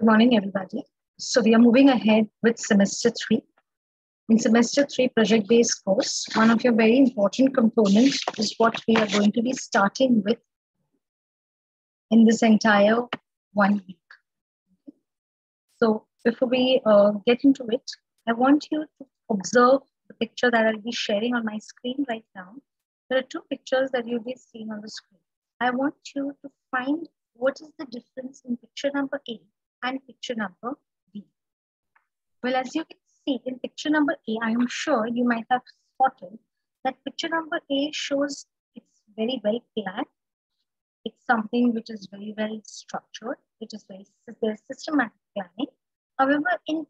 Good morning, everybody. So we are moving ahead with semester three. In semester three project-based course, one of your very important components is what we are going to be starting with in this entire one week. So before we uh, get into it, I want you to observe the picture that I'll be sharing on my screen right now. There are two pictures that you'll be seeing on the screen. I want you to find what is the difference in picture number A and picture number B. Well, as you can see in picture number A, I am sure you might have spotted that picture number A shows it's very well planned. It's something which is very well structured, which is very systematic planning. However, in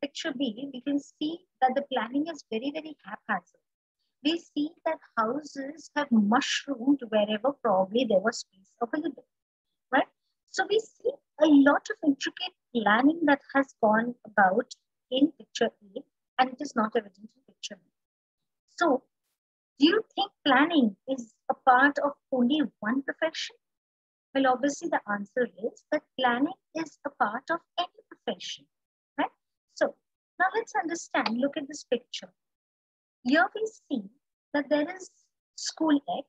picture B, we can see that the planning is very, very haphazard. We see that houses have mushroomed wherever probably there was space available, right? So we see a lot of intricate planning that has gone about in picture A and it is not evident in picture B. So do you think planning is a part of only one profession? Well, obviously the answer is that planning is a part of any profession, right? So now let's understand, look at this picture. Here we see that there is school X,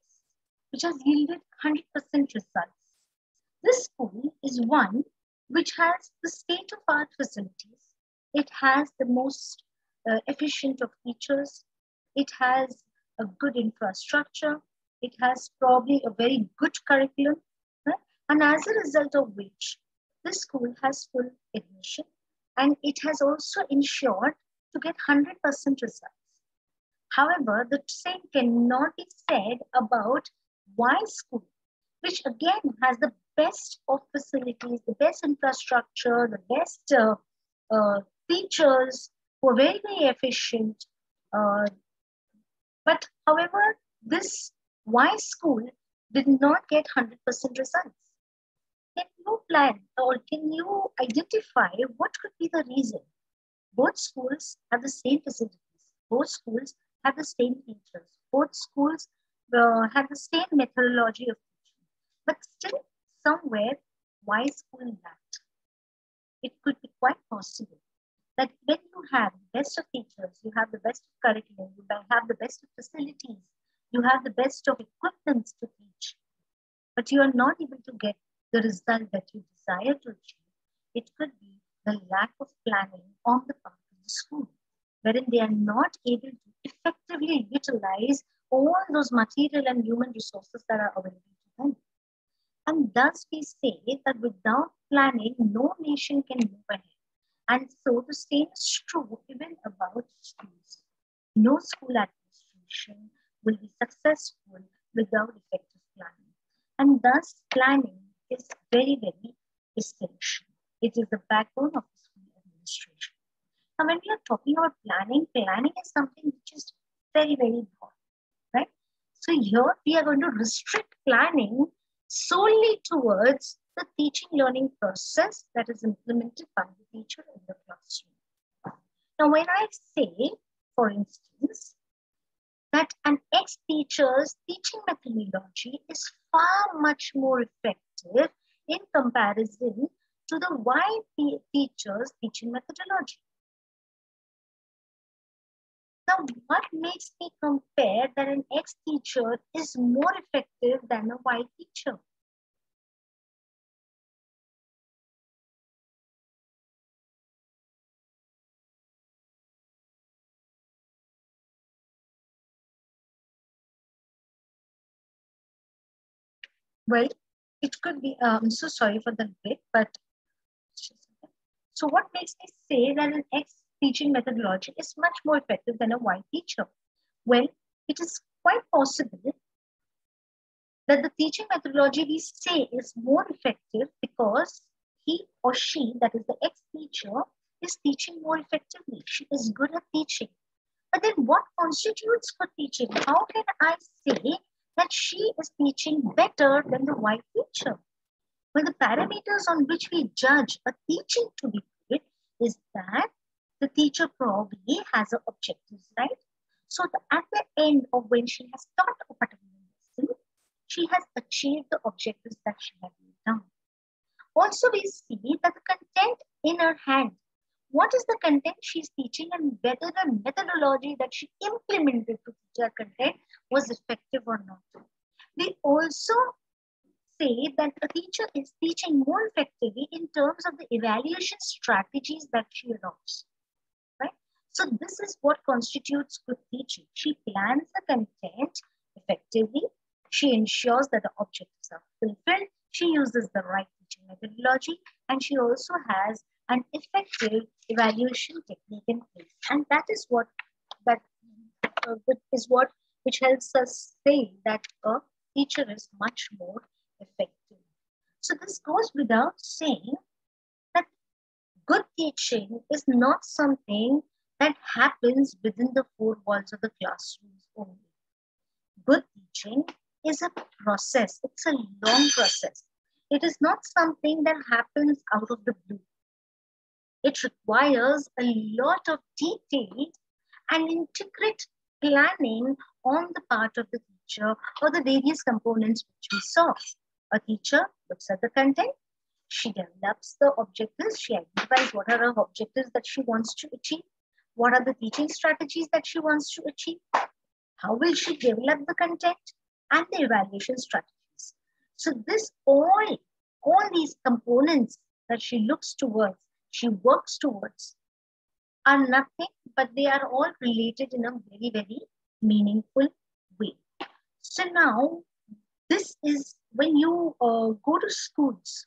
which has yielded 100% results. This school is one which has the state-of-art facilities. It has the most uh, efficient of teachers. It has a good infrastructure. It has probably a very good curriculum. Right? And as a result of which, this school has full admission and it has also ensured to get 100% results. However, the same cannot be said about Y school, which again has the best of facilities, the best infrastructure, the best uh, uh, features who are very, very efficient. Uh, but however, this Y school did not get 100% results. Can you plan or can you identify what could be the reason? Both schools have the same facilities. Both schools have the same teachers. Both schools uh, have the same methodology of teaching. But still, somewhere Y school lacked. It could be quite possible that when you have the best of teachers, you have the best of curriculum, you have the best of facilities, you have the best of equipment to teach, but you are not able to get the result that you desire to achieve, it could be the lack of planning on the part of the school, wherein they are not able to effectively utilize all those material and human resources that are available. And thus we say that without planning, no nation can move ahead. And so the same is true even about schools. No school administration will be successful without effective planning. And thus planning is very, very essential. It is the backbone of the school administration. Now, when we are talking about planning, planning is something which is very, very important, right? So here we are going to restrict planning solely towards the teaching learning process that is implemented by the teacher in the classroom. Now, when I say, for instance, that an ex-teacher's teaching methodology is far much more effective in comparison to the Y teacher's teaching methodology. Now, what makes me compare that an X teacher is more effective than a Y teacher? Well, it could be, I'm um, so sorry for the break, but so what makes me say that an X teaching methodology is much more effective than a Y teacher? Well, it is quite possible that the teaching methodology we say is more effective because he or she, that is the ex-teacher, is teaching more effectively. She is good at teaching. But then what constitutes good teaching? How can I say that she is teaching better than the Y teacher? Well, the parameters on which we judge a teaching to be good is that the teacher probably has objectives, right? So the, at the end of when she has taught a particular lesson, she has achieved the objectives that she had down. Also, we see that the content in her hand, what is the content she's teaching and whether the methodology that she implemented to teach her content was effective or not. We also say that a teacher is teaching more effectively in terms of the evaluation strategies that she adopts. So this is what constitutes good teaching. She plans the content effectively. She ensures that the objectives are fulfilled. She uses the right teaching methodology, and she also has an effective evaluation technique in place. And that is what that uh, is what which helps us say that a teacher is much more effective. So this goes without saying that good teaching is not something that happens within the four walls of the classrooms only. Good teaching is a process. It's a long process. It is not something that happens out of the blue. It requires a lot of detailed and intricate planning on the part of the teacher or the various components which we saw. A teacher looks at the content, she develops the objectives, she identifies what are her objectives that she wants to achieve, what are the teaching strategies that she wants to achieve, how will she develop the content, and the evaluation strategies. So this all, all these components that she looks towards, she works towards, are nothing, but they are all related in a very, very meaningful way. So now this is when you uh, go to schools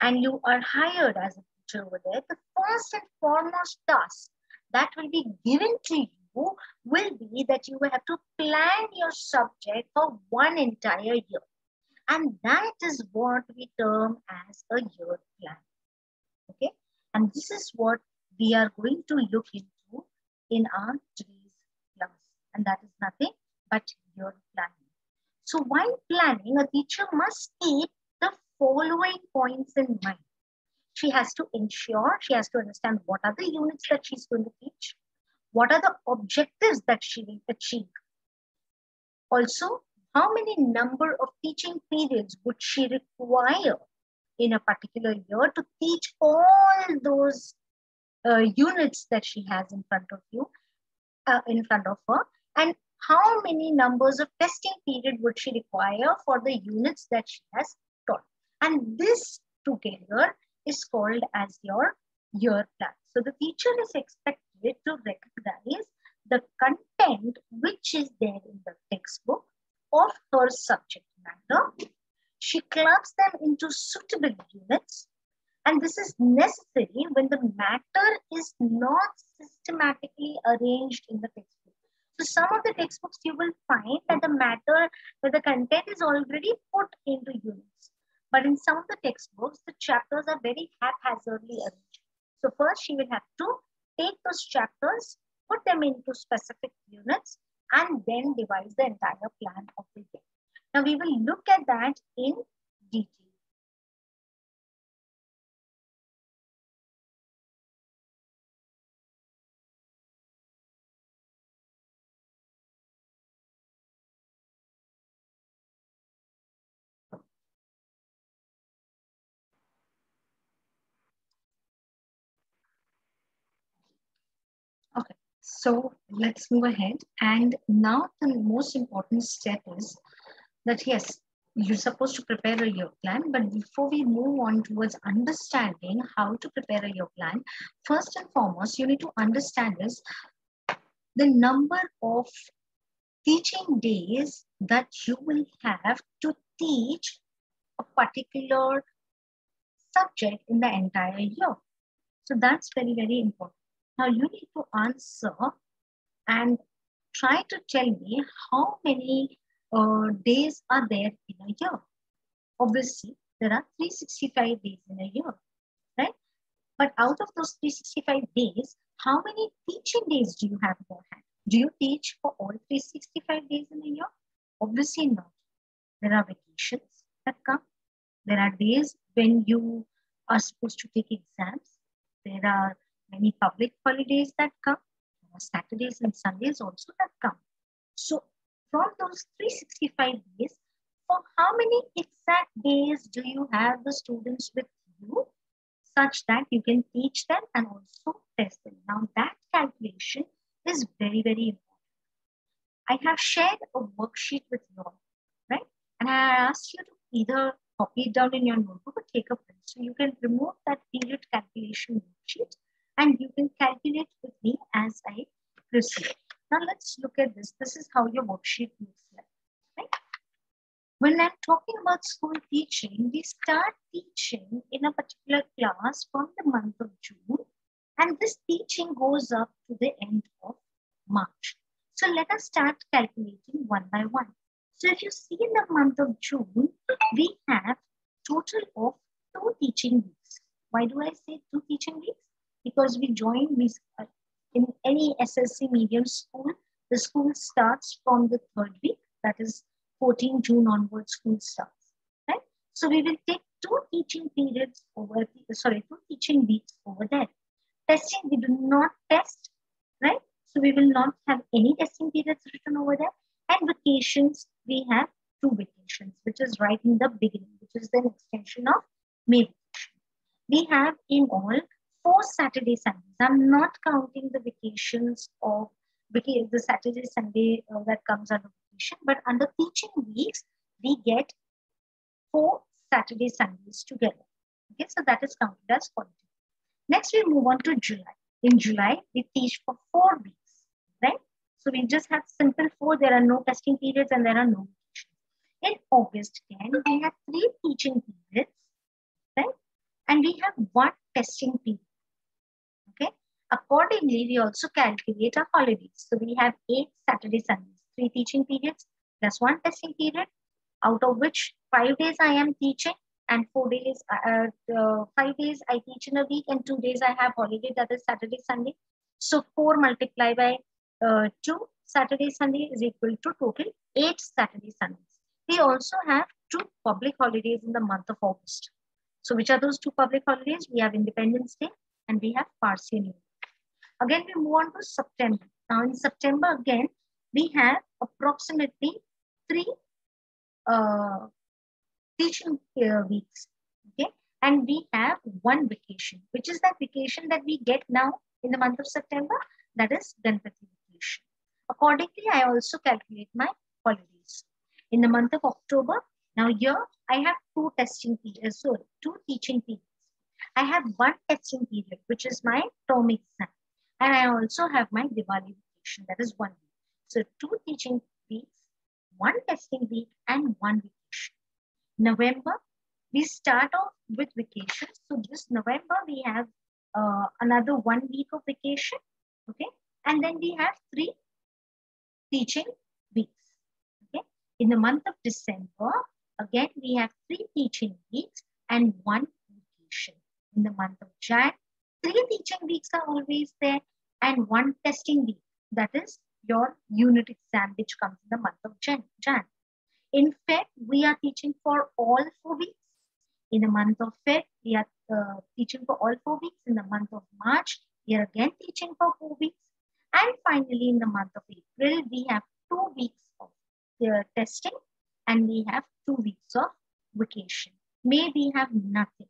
and you are hired as a teacher over there, the first and foremost task that will be given to you will be that you will have to plan your subject for one entire year. And that is what we term as a year plan. Okay. And this is what we are going to look into in our today's class. And that is nothing but year planning. So while planning, a teacher must keep the following points in mind. She has to ensure, she has to understand what are the units that she's going to teach, what are the objectives that she will achieve. Also, how many number of teaching periods would she require in a particular year to teach all those uh, units that she has in front of you, uh, in front of her, and how many numbers of testing period would she require for the units that she has taught. And this together is called as your year plan. So the teacher is expected to recognize the content which is there in the textbook of her subject matter. She clubs them into suitable units and this is necessary when the matter is not systematically arranged in the textbook. So some of the textbooks you will find that the matter, that the content is already put into units. But in some of the textbooks, the chapters are very haphazardly arranged. So first she will have to take those chapters, put them into specific units, and then devise the entire plan of the year. Now we will look at that in detail. So let's move ahead. And now the most important step is that yes, you're supposed to prepare a year plan, but before we move on towards understanding how to prepare a year plan, first and foremost, you need to understand is the number of teaching days that you will have to teach a particular subject in the entire year. So that's very, very important. Now you need to answer and try to tell me how many uh, days are there in a year. Obviously, there are 365 days in a year, right? But out of those 365 days, how many teaching days do you have in your hand? Do you teach for all 365 days in a year? Obviously not. There are vacations that come. There are days when you are supposed to take exams. There are many public holidays that come, uh, Saturdays and Sundays also that come. So from those 365 days, for how many exact days do you have the students with you such that you can teach them and also test them. Now that calculation is very, very important. I have shared a worksheet with you all, right? And I asked you to either copy it down in your notebook or take a print. So you can remove that period calculation worksheet and you can calculate with me as I proceed. Now let's look at this. This is how your worksheet looks like. Right? When I'm talking about school teaching, we start teaching in a particular class from the month of June, and this teaching goes up to the end of March. So let us start calculating one by one. So if you see in the month of June, we have total of two teaching weeks. Why do I say two teaching weeks? Because we join uh, in any SSC medium school, the school starts from the third week, that is 14 June onwards school starts, right? So we will take two teaching periods over, sorry, two teaching weeks over there. Testing, we do not test, right? So we will not have any testing periods written over there. And vacations, we have two vacations, which is right in the beginning, which is an extension of May. We have in all four Saturday Sundays. I'm not counting the vacations of the Saturday Sunday uh, that comes under vacation, but under teaching weeks, we get four Saturday Sundays together. Okay, so that is counted as 42. Next, we move on to July. In July, we teach for four weeks, right? So we just have simple four. There are no testing periods and there are no vacations. In August, again, we have three teaching periods, right? And we have one testing period. Accordingly, we also calculate our holidays. So we have eight Saturday Sundays, three teaching periods plus one testing period, out of which five days I am teaching and four days, uh, uh, five days I teach in a week and two days I have holiday, that is Saturday, Sunday. So four multiplied by uh, two Saturday, Sunday is equal to total eight Saturday, Sundays. We also have two public holidays in the month of August. So which are those two public holidays? We have Independence Day and we have Parsi New Year. Again, we move on to September. Now in September, again, we have approximately three uh, teaching uh, weeks. Okay. And we have one vacation, which is that vacation that we get now in the month of September. That is Ganpati vacation. Accordingly, I also calculate my holidays. In the month of October, now here I have two testing periods, so two teaching periods. I have one testing period, which is my term exam. And I also have my Diwali vacation, that is one week. So two teaching weeks, one testing week, and one vacation. November, we start off with vacation. So this November, we have uh, another one week of vacation, okay? And then we have three teaching weeks, okay? In the month of December, again, we have three teaching weeks and one vacation. In the month of Jan, three teaching weeks are always there and one testing week. That is your unit exam, which comes in the month of Jan. Jan. In Feb, we are teaching for all four weeks. In the month of Feb, we are uh, teaching for all four weeks. In the month of March, we are again teaching for four weeks. And finally, in the month of April, we have two weeks of uh, testing and we have two weeks of vacation. May we have nothing.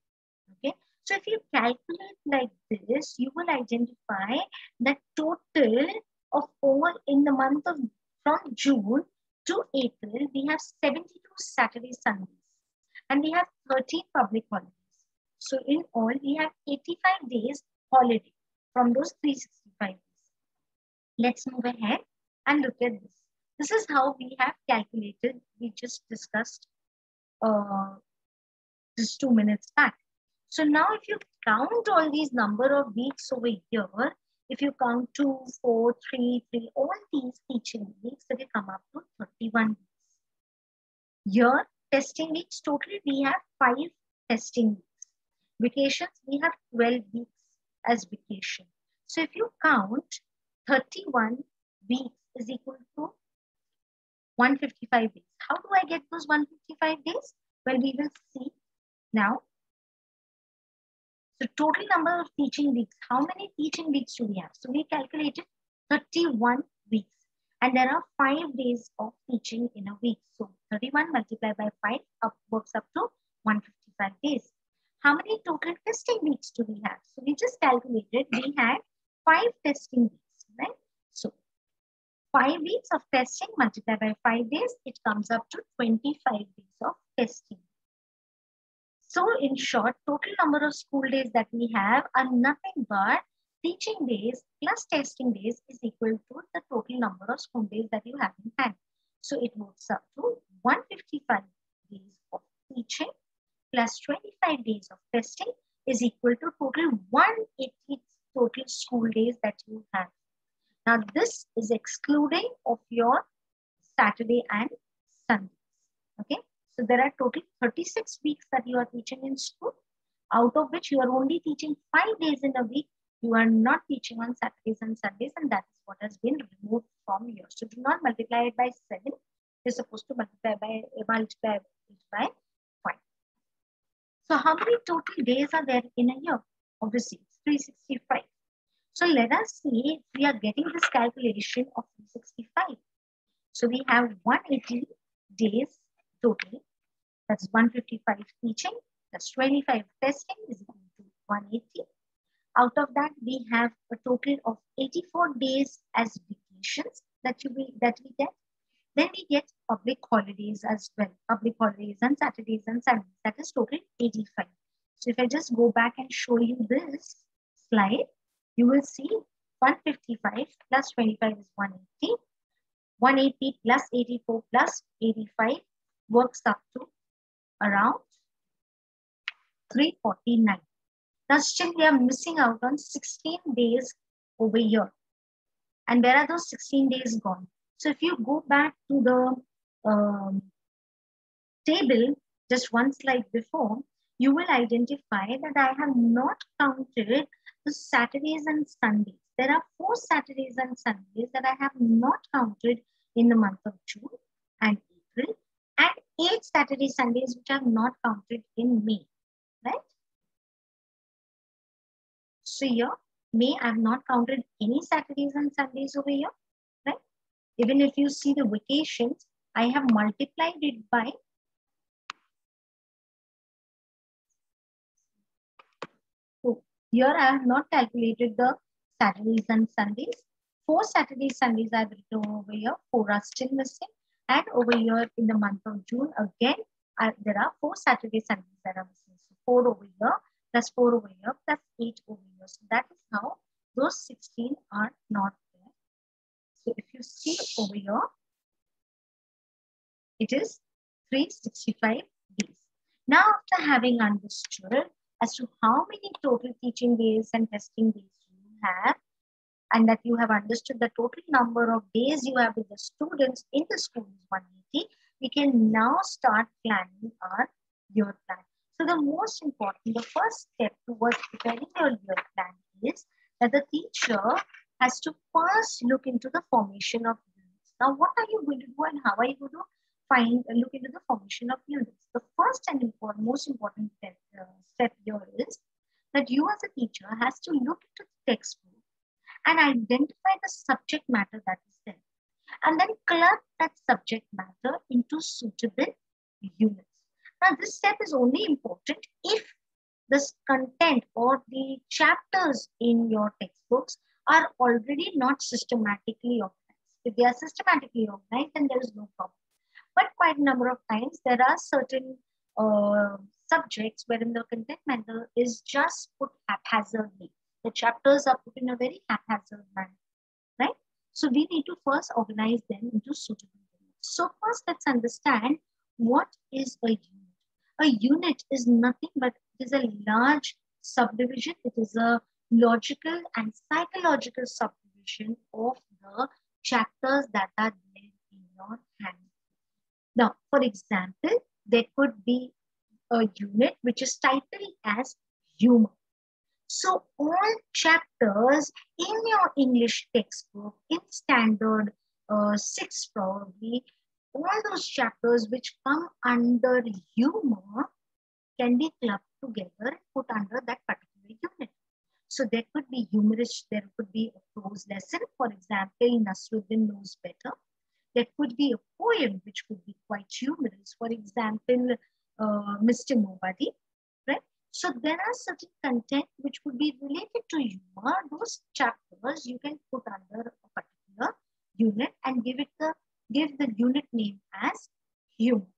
So if you calculate like this, you will identify the total of all in the month of from June to April, we have 72 Saturday Sundays and we have 13 public holidays. So in all, we have 85 days holiday from those 365 days. Let's move ahead and look at this. This is how we have calculated, we just discussed uh, just two minutes back. So now if you count all these number of weeks over here, if you count two, four, three, three, all these teaching weeks, that will come up to 31 weeks. Here, testing weeks, totally we have five testing weeks. Vacations, we have 12 weeks as vacation. So if you count 31 weeks is equal to 155 days. How do I get those 155 days? Well, we will see now so total number of teaching weeks, how many teaching weeks do we have? So we calculated 31 weeks. And there are five days of teaching in a week. So 31 multiplied by 5 up, works up to 155 days. How many total testing weeks do we have? So we just calculated we had five testing weeks, right? So five weeks of testing multiplied by five days, it comes up to 25 days of testing. So in short, total number of school days that we have are nothing but teaching days plus testing days is equal to the total number of school days that you have in hand. So it works up to 155 days of teaching plus 25 days of testing is equal to total 180 total school days that you have. Now this is excluding of your Saturday and Sundays. Okay. So there are total 36 weeks that you are teaching in school, out of which you are only teaching five days in a week. You are not teaching on Saturdays and Sundays, and that is what has been removed from here. So do not multiply it by seven. You're supposed to multiply by uh, multiply it by five. So how many total days are there in a year? Obviously, 365. So let us see if we are getting this calculation of 365. So we have 180 days total. That's 155 teaching. That's 25 testing is equal to 180. Out of that, we have a total of 84 days as vacations that you will that we get. Then we get public holidays as well. Public holidays and Saturdays and Sundays. That is total 85. So if I just go back and show you this slide, you will see 155 plus 25 is 180. 180 plus 84 plus 85 works up to around 349. Now still we are missing out on 16 days over here. And where are those 16 days gone? So if you go back to the um, table, just one slide before, you will identify that I have not counted the Saturdays and Sundays. There are four Saturdays and Sundays that I have not counted in the month of June and eight Saturday Sundays which are not counted in May, right? So here, May I have not counted any Saturdays and Sundays over here, right? Even if you see the vacations, I have multiplied it by so here I have not calculated the Saturdays and Sundays. Four Saturdays, Sundays I have written over here, four are still missing. And over here in the month of June, again, uh, there are four Saturday Sundays that are missing. So four over here, plus four over here, plus eight over here. So that is how those 16 are not there. So if you see over here, it is 365 days. Now, after having understood as to how many total teaching days and testing days you have, and that you have understood the total number of days you have with the students in the school is 180, we can now start planning our year plan. So the most important, the first step towards preparing your year plan is that the teacher has to first look into the formation of units. Now, what are you going to do and how are you going to find and look into the formation of units? The first and important, most important step, uh, step here is that you as a teacher has to look into the textbook and identify the subject matter that is there. And then club that subject matter into suitable units. Now, this step is only important if this content or the chapters in your textbooks are already not systematically organized. If they are systematically organized, then there is no problem. But quite a number of times, there are certain uh, subjects wherein the content matter is just put haphazardly the chapters are put in a very haphazard manner, right? So we need to first organize them into suitable units. So first let's understand what is a unit. A unit is nothing but it is a large subdivision. It is a logical and psychological subdivision of the chapters that are there in your hand. Now, for example, there could be a unit which is titled as humor. So all chapters in your English textbook, in standard uh, six probably, all those chapters which come under humor can be clubbed together and put under that particular unit. So there could be humorous, there could be a prose lesson. For example, Nasruddin knows better. There could be a poem which could be quite humorous. For example, uh, Mr. Right? So there are certain content which would be related to humor. Those chapters you can put under a particular unit and give it the give the unit name as humor.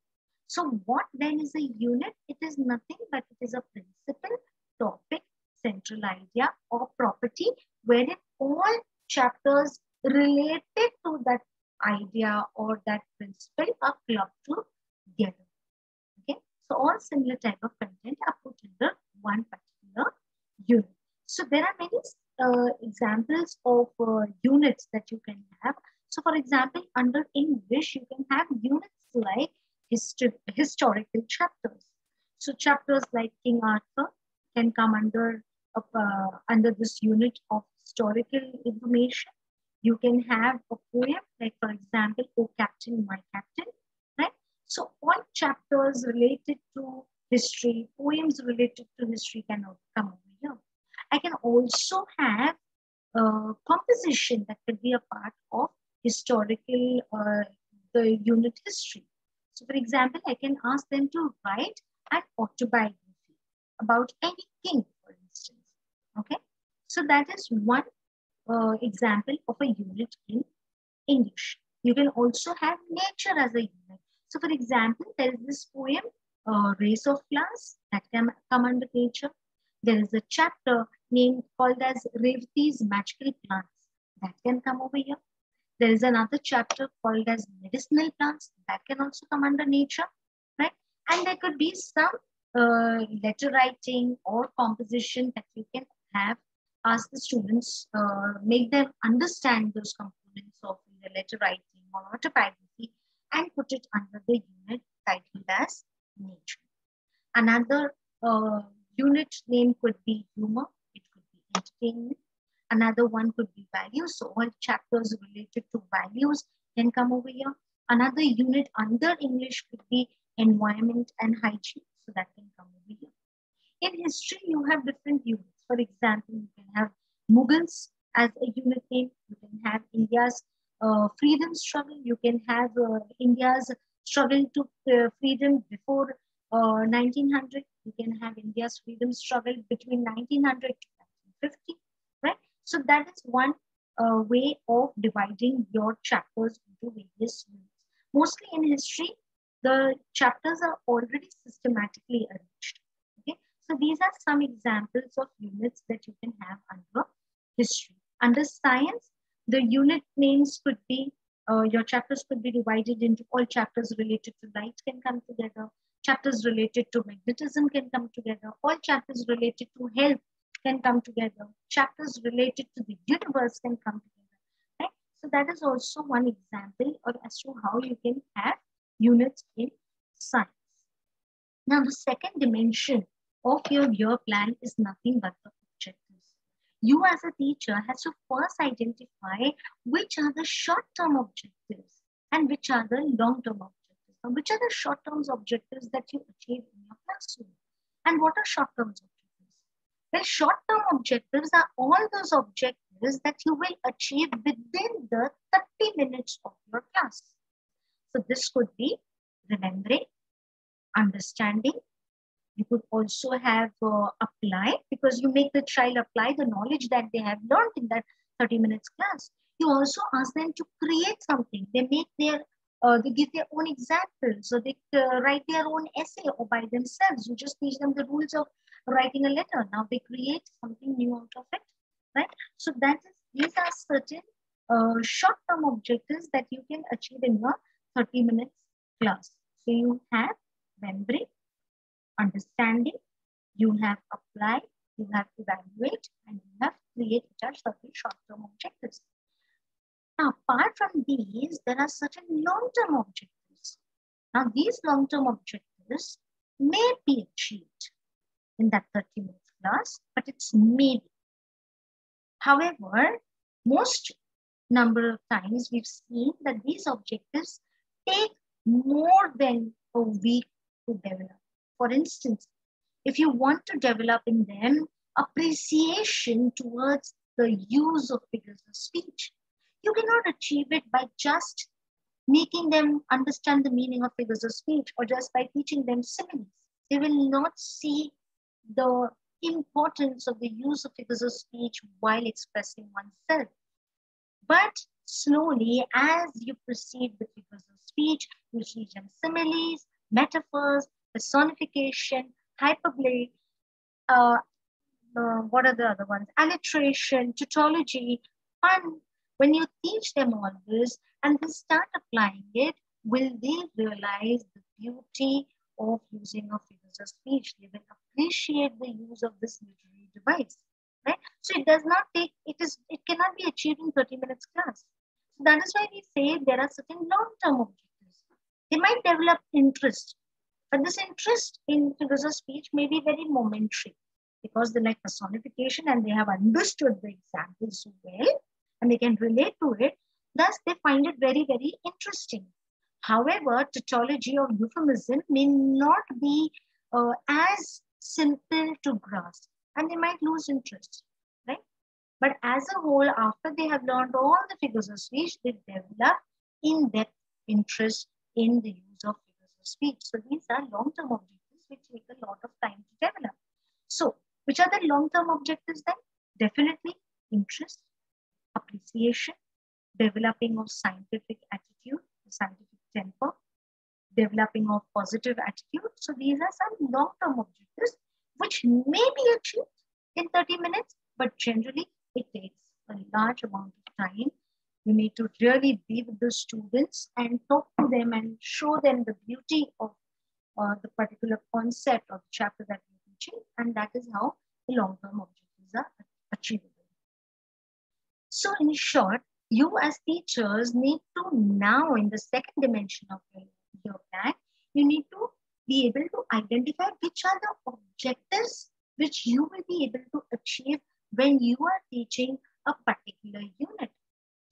So what then is a unit? It is nothing but it is a principle, topic, central idea or property wherein all chapters related to that idea or that principle are clubbed together. So all similar type of content are put under one particular unit. So there are many uh, examples of uh, units that you can have. So for example, under English, you can have units like history, historical chapters. So chapters like King Arthur can come under uh, under this unit of historical information. You can have a poem, like for example, Oh Captain, My Captain? So all chapters related to history, poems related to history can come over here. I can also have a composition that could be a part of historical, uh, the unit history. So for example, I can ask them to write an autobiography about any king, for instance. Okay, so that is one uh, example of a unit in English. You can also have nature as a unit. So for example, there is this poem, uh, Race of Flowers, that can come under nature. There is a chapter named called as Revati's Magical Plants, that can come over here. There is another chapter called as medicinal plants that can also come under nature, right? And there could be some uh, letter writing or composition that you can have ask the students, uh, make them understand those components of the letter writing or autobiography and put it under the unit titled as nature. Another uh, unit name could be humor, it could be entertainment, Another one could be values. So all chapters related to values can come over here. Another unit under English could be environment and hygiene. So that can come over here. In history, you have different units. For example, you can have Mughals as a unit name. You can have India's uh, freedom struggle. You can have uh, India's struggle to uh, freedom before 1900. Uh, you can have India's freedom struggle between 1900 to 1950. right? So that is one uh, way of dividing your chapters into various units. Mostly in history, the chapters are already systematically arranged. Okay, so these are some examples of units that you can have under history. Under science, the unit names could be, uh, your chapters could be divided into all chapters related to light can come together, chapters related to magnetism can come together, all chapters related to health can come together. Chapters related to the universe can come together. Right? So that is also one example of as to how you can have units in science. Now the second dimension of your year plan is nothing but the. You as a teacher has to first identify which are the short-term objectives and which are the long-term objectives. Now, which are the short-term objectives that you achieve in your classroom? And what are short-term objectives? The short-term objectives are all those objectives that you will achieve within the 30 minutes of your class. So this could be remembering, understanding. You could also have uh, apply because you make the child apply the knowledge that they have learned in that 30 minutes class. You also ask them to create something. They make their, uh, they give their own examples. So they uh, write their own essay or by themselves. You just teach them the rules of writing a letter. Now they create something new out of it, right? So that is, these are certain uh, short-term objectives that you can achieve in your 30 minutes class. So you have memory, understanding, you have applied, you have evaluated, and you have create which are certain short-term objectives. Now, apart from these, there are certain long-term objectives. Now, these long-term objectives may be achieved in that 30 minutes class, but it's maybe. However, most number of times we've seen that these objectives take more than a week to develop. For instance, if you want to develop in them appreciation towards the use of figures of speech. You cannot achieve it by just making them understand the meaning of figures of speech or just by teaching them similes. They will not see the importance of the use of figures of speech while expressing oneself. But slowly, as you proceed with figures of speech, you teach them similes, metaphors, personification, hyperbole, uh, uh, what are the other ones? Alliteration, tautology, pun. When you teach them all this and they start applying it, will they realize the beauty of using of figures of speech? They will appreciate the use of this literary device. Right? So it does not take, it is, it cannot be achieved in 30 minutes class. So that is why we say there are certain long-term objectives. They might develop interest, but this interest in figures of speech may be very momentary because they like personification and they have understood the example so well and they can relate to it. Thus, they find it very, very interesting. However, tautology or euphemism may not be uh, as simple to grasp and they might lose interest, right? But as a whole, after they have learned all the figures of speech, they develop in-depth interest in the use of of speech. So these are long-term objectives which take a lot of time to develop. So which are the long-term objectives then? Definitely interest, appreciation, developing of scientific attitude, scientific temper, developing of positive attitude. So these are some long-term objectives which may be achieved in 30 minutes, but generally it takes a large amount of time. You need to really be with the students and talk to them and show them the beauty of uh, the particular concept or chapter that you're teaching, and that is how the long-term objectives are achievable. So in short, you as teachers need to now in the second dimension of your plan, you need to be able to identify which are the objectives which you will be able to achieve when you are teaching a particular unit.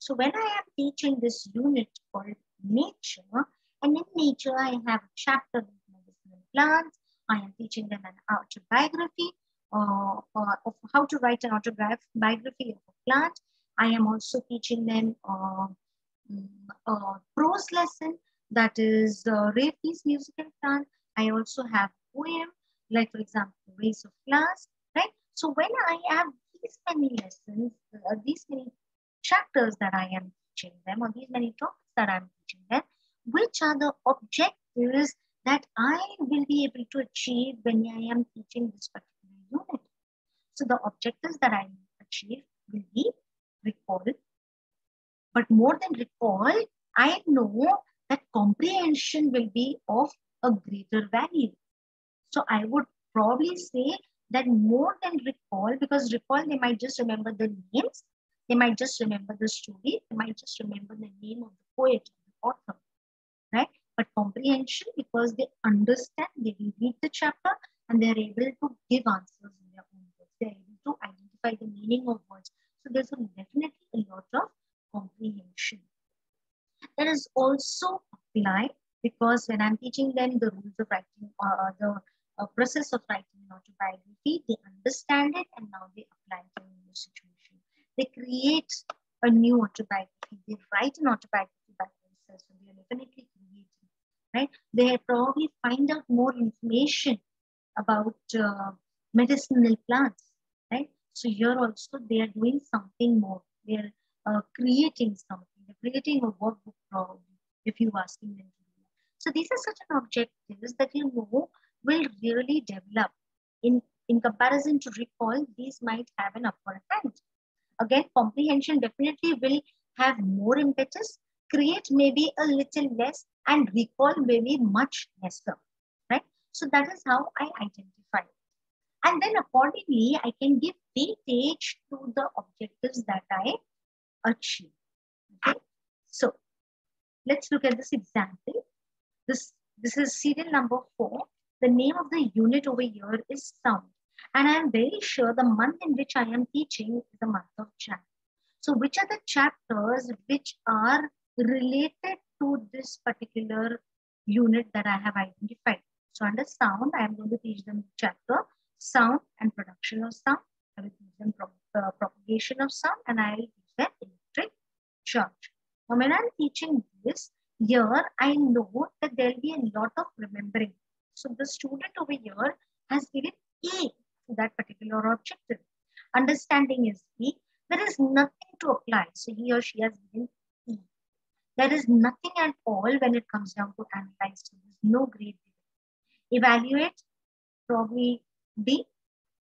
So when I am teaching this unit called nature, and in nature I have a chapter with medicinal plants, I am teaching them an autobiography uh, uh, of how to write an autobiography of a plant. I am also teaching them uh, mm, a prose lesson that is uh, Refi's musical plant. I also have poem, like for example, Race of Flowers, right? So when I have these many lessons, uh, these many chapters that I am teaching them, or these many topics that I'm teaching them, which are the objectives that I will be able to achieve when I am teaching this particular unit. So the objectives that I achieve will be recall. But more than recall, I know that comprehension will be of a greater value. So I would probably say that more than recall, because recall, they might just remember the names, they might just remember the story, they might just remember the name of the poet, or the author, right? but comprehension because they understand, they read the chapter and they're able to give answers in their own words. They're able to identify the meaning of words. So there's definitely a lot of comprehension. That is also applied because when I'm teaching them the rules of writing or uh, the uh, process of writing an autobiography, they understand it and now they apply it in new situation. They create a new autobiography. They write an autobiography by themselves. So they are definitely right? They probably find out more information about uh, medicinal plants, right? So here also they are doing something more. They are uh, creating something. They're creating a workbook probably, if you ask them to do So these are such an objectives that you know will really develop. In, in comparison to recall, these might have an upper hand. Again, comprehension definitely will have more impetus create maybe a little less and recall maybe much lesser, right? So that is how I identify it. And then accordingly, I can give weightage to the objectives that I achieve. Okay, so let's look at this example. This, this is serial number four. The name of the unit over here is sound. And I'm very sure the month in which I am teaching is the month of Jan. So which are the chapters which are related to this particular unit that I have identified. So under sound, I am going to teach them chapter sound and production of sound. I will give them uh, propagation of sound and I will give them electric charge. Now, when I'm teaching this, here I know that there will be a lot of remembering. So the student over here has given A to that particular objective. Understanding is B. There is nothing to apply. So he or she has given E. There is nothing at all when it comes down to analyze. So there's no grade Evaluate, probably B.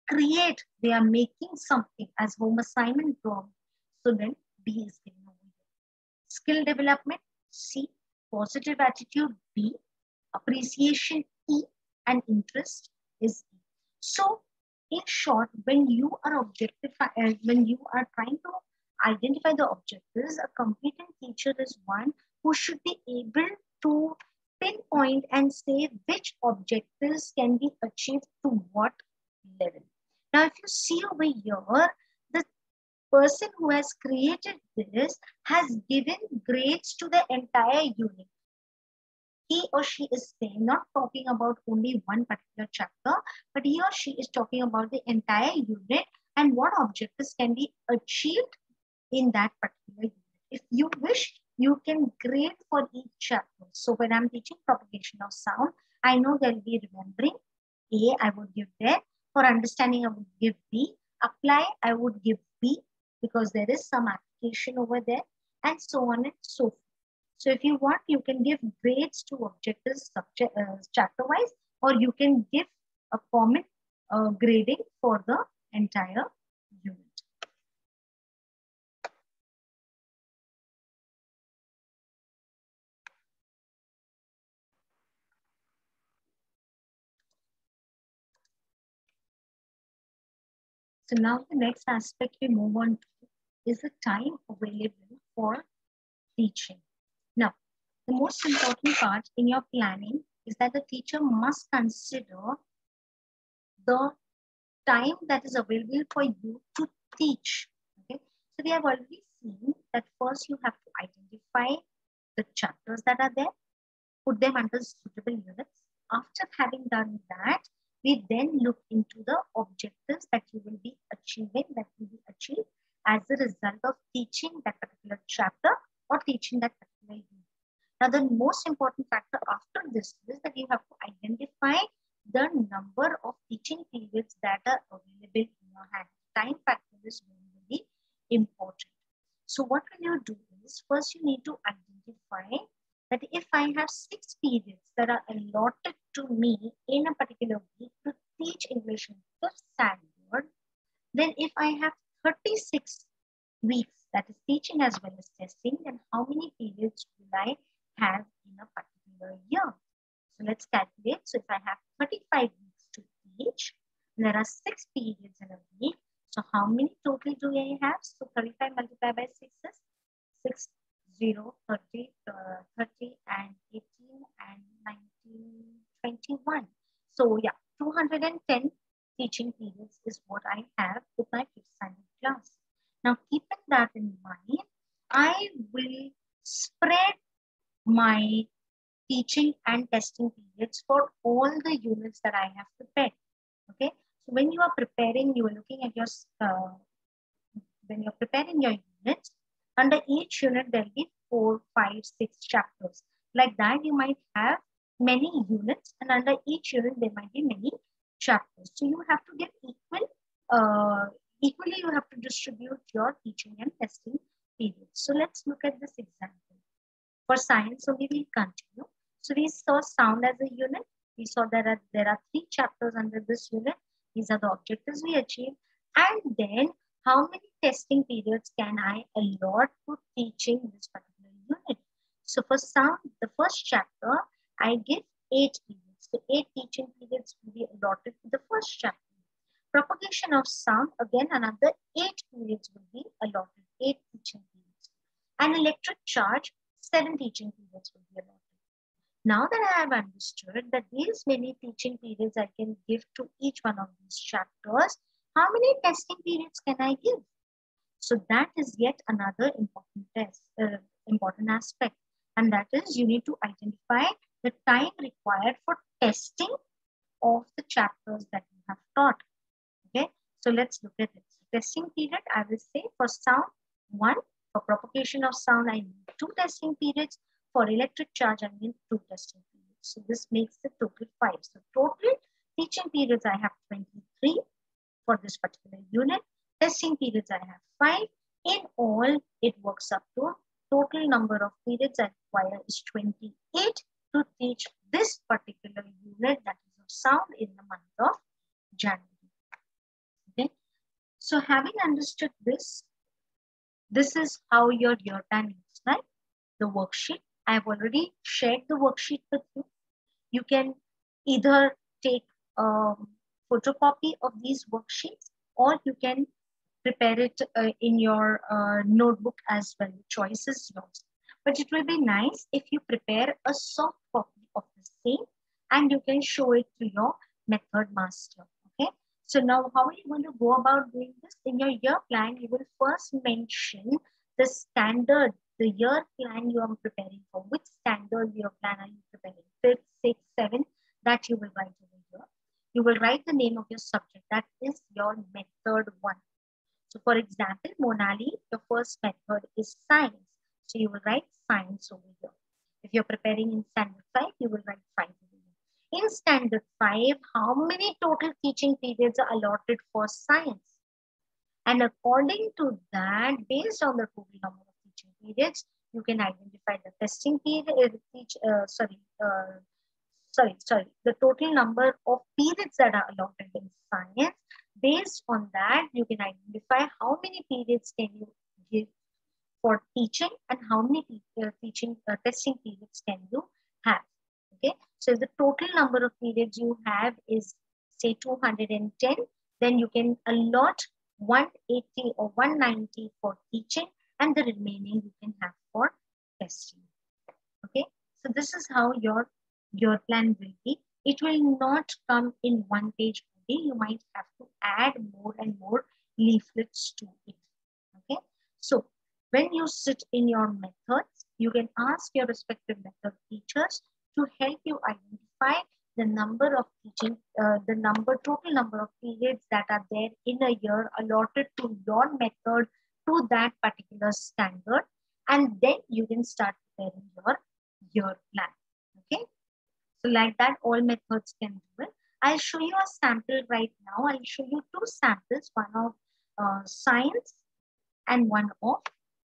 Create, they are making something as home assignment problem. So then B is given over here. Skill development, C. Positive attitude, B. Appreciation, E. And interest is E. So in short, when you are objectifying, uh, when you are trying to identify the objectives, a competent teacher is one who should be able to pinpoint and say which objectives can be achieved to what level. Now, if you see over here, the person who has created this has given grades to the entire unit. He or she is saying, not talking about only one particular chapter, but he or she is talking about the entire unit and what objectives can be achieved in that particular unit. If you wish, you can grade for each chapter. So when I'm teaching propagation of sound, I know they'll be remembering. A, I would give there. For understanding, I would give B. Apply, I would give B because there is some application over there and so on and so forth. So if you want, you can give grades to objectives subject, uh, chapter-wise or you can give a common uh, grading for the entire unit. So now the next aspect we move on to is the time available for teaching. Most important part in your planning is that the teacher must consider the time that is available for you to teach. Okay, so we have already seen that first you have to identify the chapters that are there, put them under suitable units. After having done that, we then look into the objectives that you will be achieving, that will be achieved as a result of teaching that particular chapter or teaching that particular unit. Now, the most important factor after this is that you have to identify the number of teaching periods that are available in your hand. Time factor is very, very important. So what will you do is first you need to identify that if I have six periods that are allotted to me in a particular week to teach English in the standard, then if I have 36 weeks, that is teaching as well as testing, then how many periods will I have in a particular year? So let's calculate. So if I have 35 weeks to teach, there are six periods in a week. So how many total do I have? So 35 multiplied by 6 is 6 0, 30, uh, 30 and 18 and 19, 21. So yeah, 210 teaching periods is what I have with my fifth standard class. Now keeping that in mind, I will spread my teaching and testing periods for all the units that I have prepared. Okay, so when you are preparing, you are looking at your, uh, when you're preparing your units, under each unit, there will be four, five, six chapters. Like that, you might have many units, and under each unit, there might be many chapters. So you have to get equal, uh, equally, you have to distribute your teaching and testing periods. So let's look at this example. For science, so we will continue. So we saw sound as a unit. We saw that there are, there are three chapters under this unit. These are the objectives we achieved. And then how many testing periods can I allot to teaching this particular unit? So for sound, the first chapter, I give eight periods. So eight teaching periods will be allotted to the first chapter. Propagation of sound, again, another eight periods will be allotted, eight teaching periods. An electric charge, seven teaching periods will be allotted. Now that I have understood that these many teaching periods I can give to each one of these chapters, how many testing periods can I give? So that is yet another important test, uh, important aspect. And that is you need to identify the time required for testing of the chapters that you have taught. Okay. So let's look at it. Testing period, I will say for sound, one. For propagation of sound, I need two testing periods. For electric charge, I need two testing periods. So this makes the total five. So total teaching periods, I have 23 for this particular unit. Testing periods, I have five. In all, it works up to total number of periods I require is 28 to teach this particular unit that is of sound in the month of January. Okay. So having understood this, this is how your year plan looks like. The worksheet. I have already shared the worksheet with you. You can either take a photocopy of these worksheets or you can prepare it uh, in your uh, notebook as well. The choice is yours. But it will be nice if you prepare a soft copy of the same and you can show it to your method master. So now how are you going to go about doing this? In your year plan, you will first mention the standard, the year plan you are preparing for. Which standard year plan are you preparing? Fifth, sixth, seventh, that you will write over here. You will write the name of your subject. That is your method one. So for example, Monali, the first method is science. So you will write science over here. If you're preparing in standard five, you will write five. In standard five, how many total teaching periods are allotted for science? And according to that, based on the total number of teaching periods, you can identify the testing period, uh, teach, uh, sorry, uh, sorry, sorry, the total number of periods that are allotted in science Based on that, you can identify how many periods can you give for teaching and how many uh, teaching uh, testing periods can you have. Okay, so if the total number of periods you have is say 210, then you can allot 180 or 190 for teaching and the remaining you can have for testing. Okay, so this is how your, your plan will be. It will not come in one page only. you might have to add more and more leaflets to it. Okay. So when you sit in your methods, you can ask your respective method teachers to help you identify the number of teaching, uh, the number, total number of periods that are there in a year allotted to your method to that particular standard. And then you can start preparing your year plan. Okay. So like that, all methods can do it. I'll show you a sample right now. I'll show you two samples, one of uh, science and one of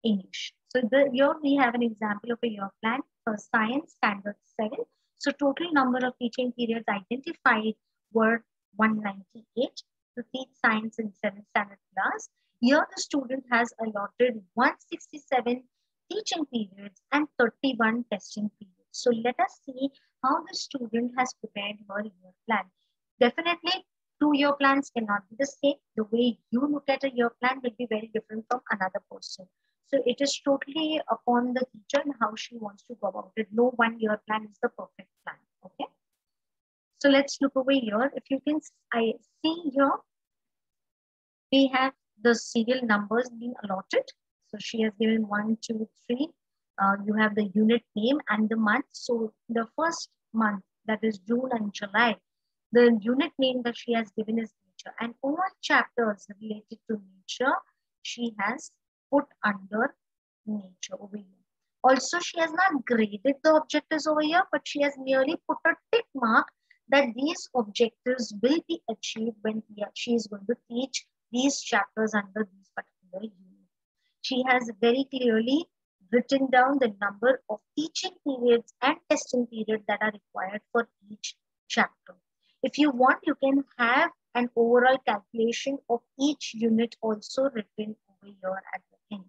English. So the, here we have an example of a year plan science standard seven. So total number of teaching periods identified were 198 to teach science in seventh standard class. Here the student has allotted 167 teaching periods and 31 testing periods. So let us see how the student has prepared her year plan. Definitely, two-year plans cannot be the same. The way you look at a year plan will be very different from another person. So it is totally upon the teacher and how she wants to go about it. No one year plan is the perfect plan. Okay. So let's look over here. If you can I see here, we have the serial numbers being allotted. So she has given one, two, three. Uh, you have the unit name and the month. So the first month, that is June and July, the unit name that she has given is nature and all chapters related to nature she has put under nature over here. Also, she has not graded the objectives over here, but she has merely put a tick mark that these objectives will be achieved when she is going to teach these chapters under these particular unit. She has very clearly written down the number of teaching periods and testing periods that are required for each chapter. If you want, you can have an overall calculation of each unit also written here at the end.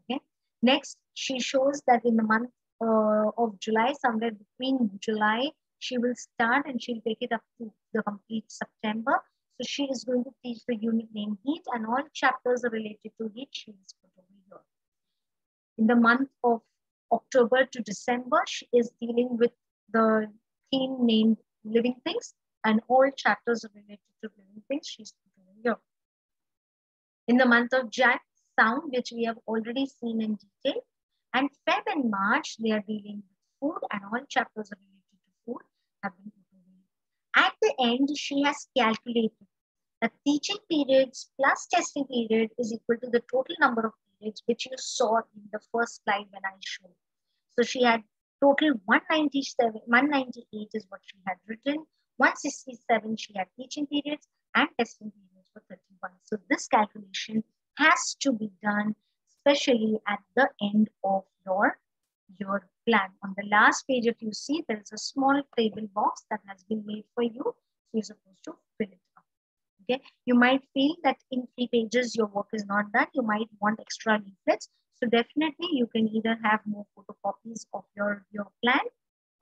Okay. Next, she shows that in the month uh, of July, somewhere between July, she will start and she'll take it up to the complete September. So she is going to teach the unit name heat and all chapters are related to heat she is put over here. In the month of October to December, she is dealing with the theme named living things and all chapters are related to living things she's. In the month of Jan, sound, which we have already seen in detail, and Feb and March, they are dealing with food and all chapters related to food have been put At the end, she has calculated that teaching periods plus testing period is equal to the total number of periods which you saw in the first slide when I showed. So she had total 197, 198 is what she had written. 167 she had teaching periods and testing periods for 31. So this calculation has to be done especially at the end of your, your plan. On the last page, if you see, there is a small table box that has been made for you. So you're supposed to fill it up. Okay. You might feel that in three pages, your work is not done. You might want extra leaflets. So definitely you can either have more photocopies of your, your plan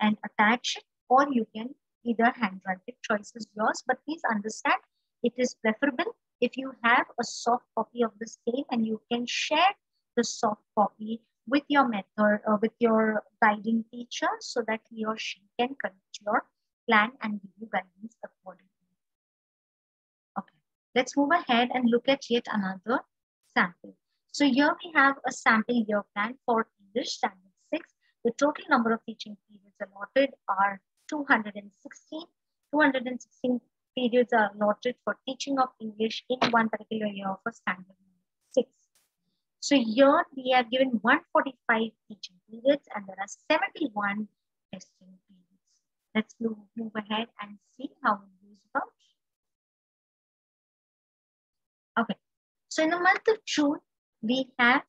and attach it, or you can either handwrite it. Choice is yours, but please understand it is preferable if you have a soft copy of the same and you can share the soft copy with your mentor or uh, with your guiding teacher so that he or she can connect your plan and give you guidance accordingly. Okay, let's move ahead and look at yet another sample. So here we have a sample year plan for English Standard 6. The total number of teaching periods allotted are 216. 216 periods are allotted for teaching of English in one particular year for Standard 6. So here we are given 145 teaching periods and there are 71 testing periods. Let's move, move ahead and see how it goes about. Okay, so in the month of June, we have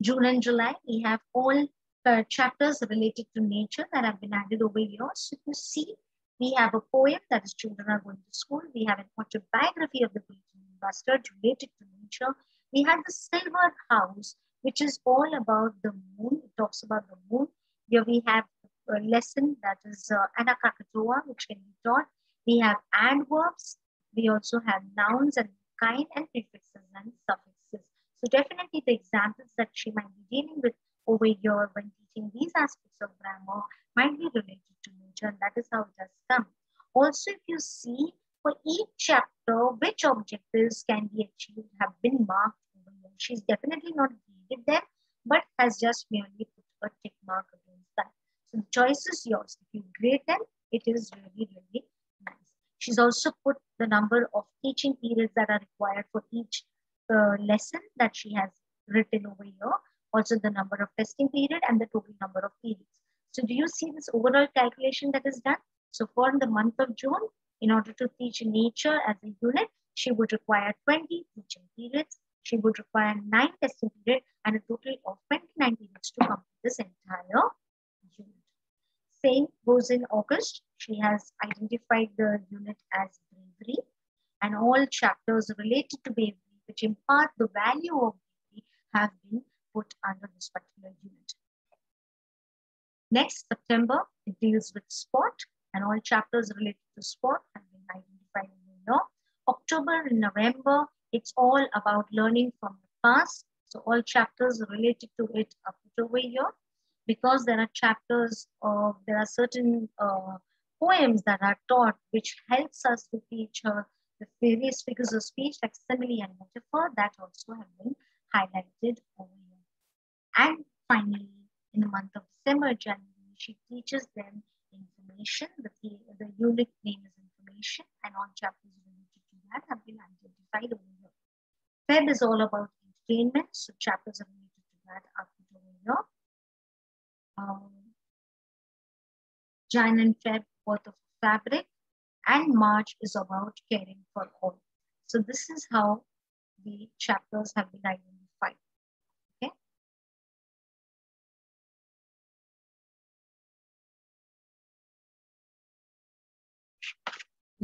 June and July, we have all uh, chapters related to nature that have been added over here. So you see, we have a poem that is Children Are Going to School. We have an autobiography of the great bustard related to nature. We have the Silver House, which is all about the moon. It talks about the moon. Here we have a lesson that is uh, Anna Krakatoa, which can be taught. We have adverbs. We also have nouns and kind and prefixes and suffixes. So definitely the examples that she might be dealing with over here when teaching these aspects of grammar might be related to nature and that is how it has come. Also, if you see for each chapter, which objectives can be achieved have been marked over here. She's definitely not graded them, but has just merely put a tick mark against that. So the choice is yours. If you grade them, it is really, really nice. She's also put the number of teaching periods that are required for each uh, lesson that she has written over here. Also the number of testing period and the total number of periods. So do you see this overall calculation that is done? So for the month of June, in order to teach nature as a unit, she would require 20 teaching periods. She would require 9 testing periods and a total of 29 periods to complete this entire unit. Same goes in August. She has identified the unit as bravery and all chapters related to bravery which impart the value of bravery have been put under this particular unit. Next September, it deals with sport and all chapters related to sport have been identified in the year. October and November, it's all about learning from the past. So all chapters related to it are put over here because there are chapters of, there are certain uh, poems that are taught which helps us to uh, the various figures of speech like simile and metaphor that also have been highlighted over. And finally, in the month of December, January, she teaches them information. The, the unit name is information, and all chapters related to that have been identified over here. Feb is all about entertainment, so chapters related to that are put over here. Um, Jan and Feb, worth of fabric, and March is about caring for all. So this is how the chapters have been identified.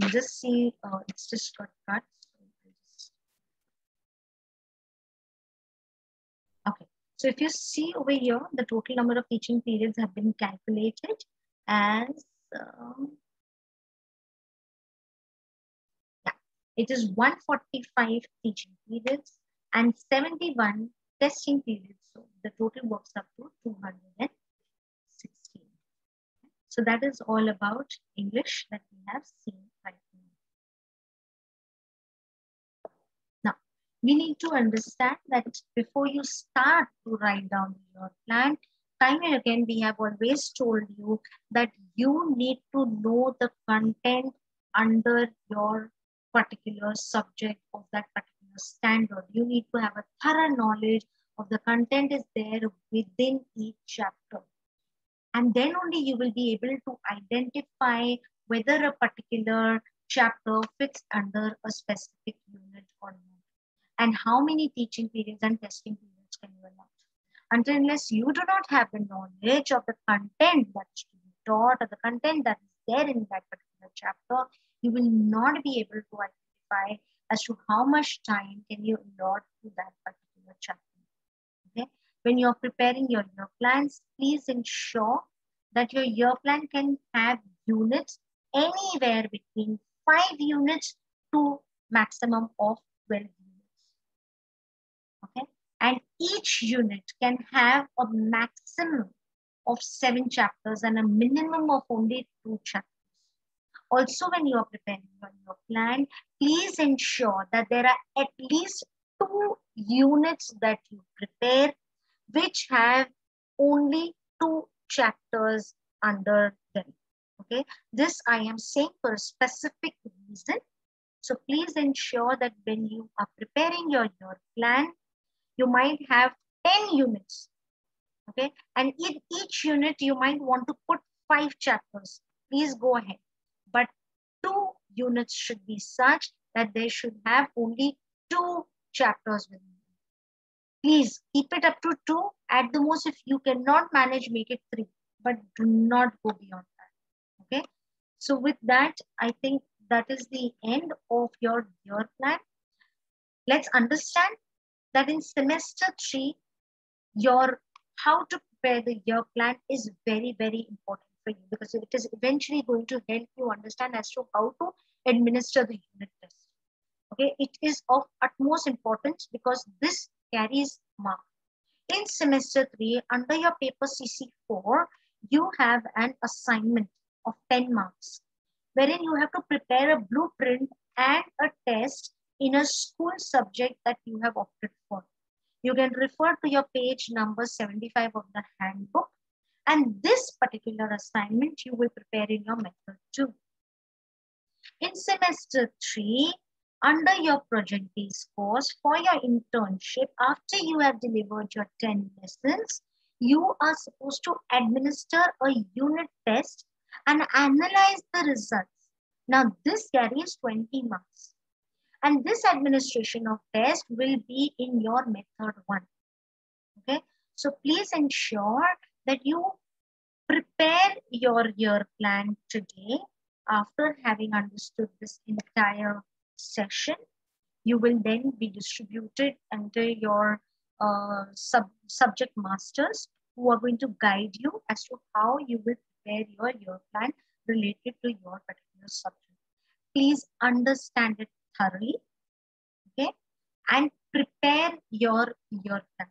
You just see uh, it's just got cut. Okay, so if you see over here, the total number of teaching periods have been calculated as, um, yeah, it is 145 teaching periods and 71 testing periods. So the total works up to 216. So that is all about English that we have seen we need to understand that before you start to write down your plan, time and again, we have always told you that you need to know the content under your particular subject of that particular standard. You need to have a thorough knowledge of the content is there within each chapter. And then only you will be able to identify whether a particular chapter fits under a specific unit or not. And how many teaching periods and testing periods can you allow? Until unless you do not have the knowledge of the content that's taught or the content that is there in that particular chapter, you will not be able to identify as to how much time can you allot to that particular chapter. Okay. When you're preparing your year plans, please ensure that your year plan can have units anywhere between 5 units to maximum of 12 units. Okay. And each unit can have a maximum of seven chapters and a minimum of only two chapters. Also, when you are preparing your plan, please ensure that there are at least two units that you prepare which have only two chapters under them. Okay, this I am saying for a specific reason. So please ensure that when you are preparing your, your plan, you might have 10 units. Okay, and in each unit, you might want to put five chapters. Please go ahead. But two units should be such that they should have only two chapters them. Please keep it up to two. At the most, if you cannot manage, make it three, but do not go beyond that. Okay. So with that, I think that is the end of your year plan. Let's understand that in semester three, your how to prepare the year plan is very, very important for you because it is eventually going to help you understand as to how to administer the unit test. Okay, it is of utmost importance because this carries mark. In semester three, under your paper CC4, you have an assignment of 10 marks, wherein you have to prepare a blueprint and a test in a school subject that you have opted for. You can refer to your page number 75 of the handbook. And this particular assignment you will prepare in your method two. In semester three, under your project-based course for your internship, after you have delivered your 10 lessons, you are supposed to administer a unit test and analyze the results. Now, this carries 20 marks. And this administration of test will be in your method one. Okay, so please ensure that you prepare your year plan today after having understood this entire session. You will then be distributed under your uh, sub subject masters who are going to guide you as to how you will prepare your year plan related to your particular subject. Please understand it thoroughly, okay? And prepare your year plan.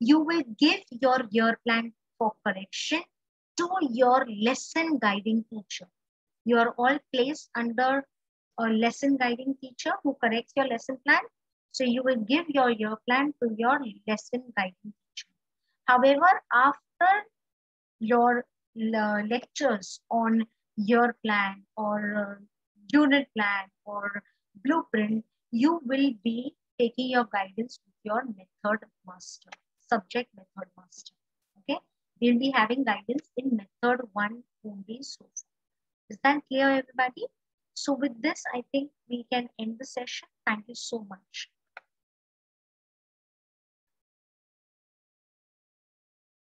You will give your year plan for correction to your lesson guiding teacher. You are all placed under a lesson guiding teacher who corrects your lesson plan. So you will give your year plan to your lesson guiding teacher. However, after your lectures on year plan or uh, unit plan or blueprint, you will be taking your guidance with your method master, subject method master. Okay, we'll be having guidance in method one only so far. Is that clear, everybody? So with this, I think we can end the session. Thank you so much.